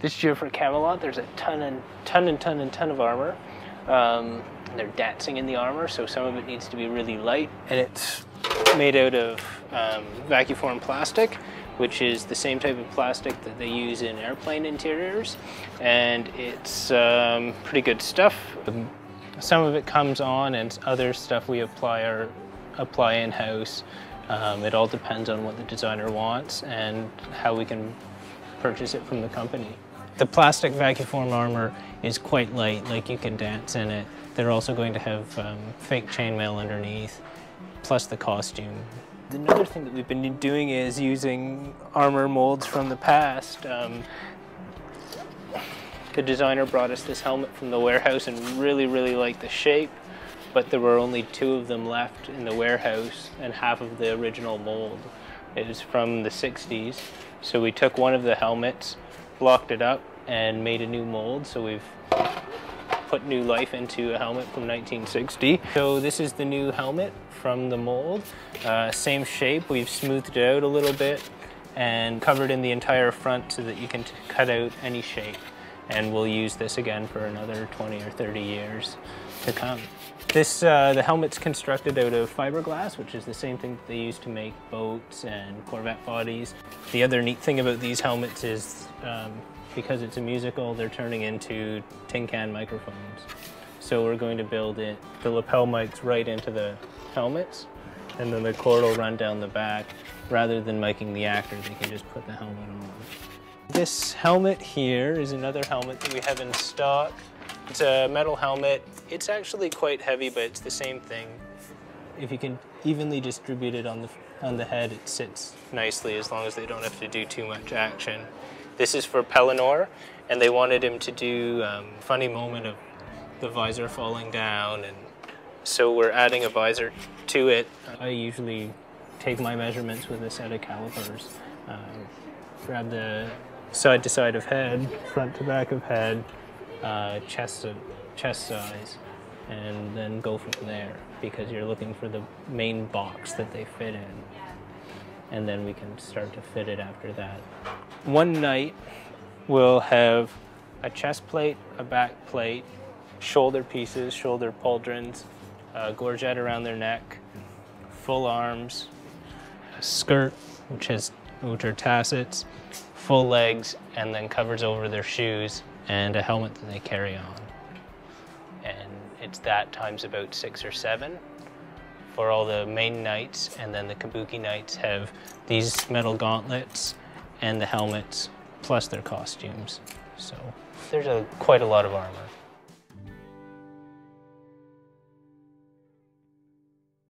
This year for Camelot, there's a ton and ton and ton and ton of armor. Um, they're dancing in the armor, so some of it needs to be really light, and it's made out of um, vacuform plastic, which is the same type of plastic that they use in airplane interiors, and it's um, pretty good stuff. Some of it comes on, and other stuff we apply apply in house. Um, it all depends on what the designer wants and how we can purchase it from the company. The plastic vacuform armor is quite light, like you can dance in it. They're also going to have um, fake chainmail underneath, plus the costume. Another thing that we've been doing is using armor molds from the past. Um, the designer brought us this helmet from the warehouse and really, really liked the shape, but there were only two of them left in the warehouse and half of the original mold. It was from the 60s. So we took one of the helmets, blocked it up, and made a new mold. So we've put new life into a helmet from 1960. So this is the new helmet from the mold. Uh, same shape, we've smoothed it out a little bit and covered in the entire front so that you can cut out any shape. And we'll use this again for another 20 or 30 years to come. This, uh, the helmet's constructed out of fiberglass, which is the same thing that they use to make boats and Corvette bodies. The other neat thing about these helmets is um, because it's a musical, they're turning into tin can microphones. So we're going to build it, the lapel mics right into the helmets, and then the cord will run down the back. Rather than miking the actor, they can just put the helmet on. This helmet here is another helmet that we have in stock. It's a metal helmet. It's actually quite heavy, but it's the same thing. If you can evenly distribute it on the, on the head, it sits nicely as long as they don't have to do too much action. This is for Pellinore, and they wanted him to do um, funny moment of the visor falling down, and so we're adding a visor to it. I usually take my measurements with a set of calipers. Um, grab the side to side of head, front to back of head, uh, chest, chest size, and then go from there because you're looking for the main box that they fit in. And then we can start to fit it after that. One knight, we'll have a chest plate, a back plate, shoulder pieces, shoulder pauldrons, a gorget around their neck, full arms, a skirt, which has which are tassets, full legs, and then covers over their shoes, and a helmet that they carry on. And it's that times about six or seven for all the main knights, and then the kabuki knights have these metal gauntlets and the helmets, plus their costumes. So there's a, quite a lot of armor.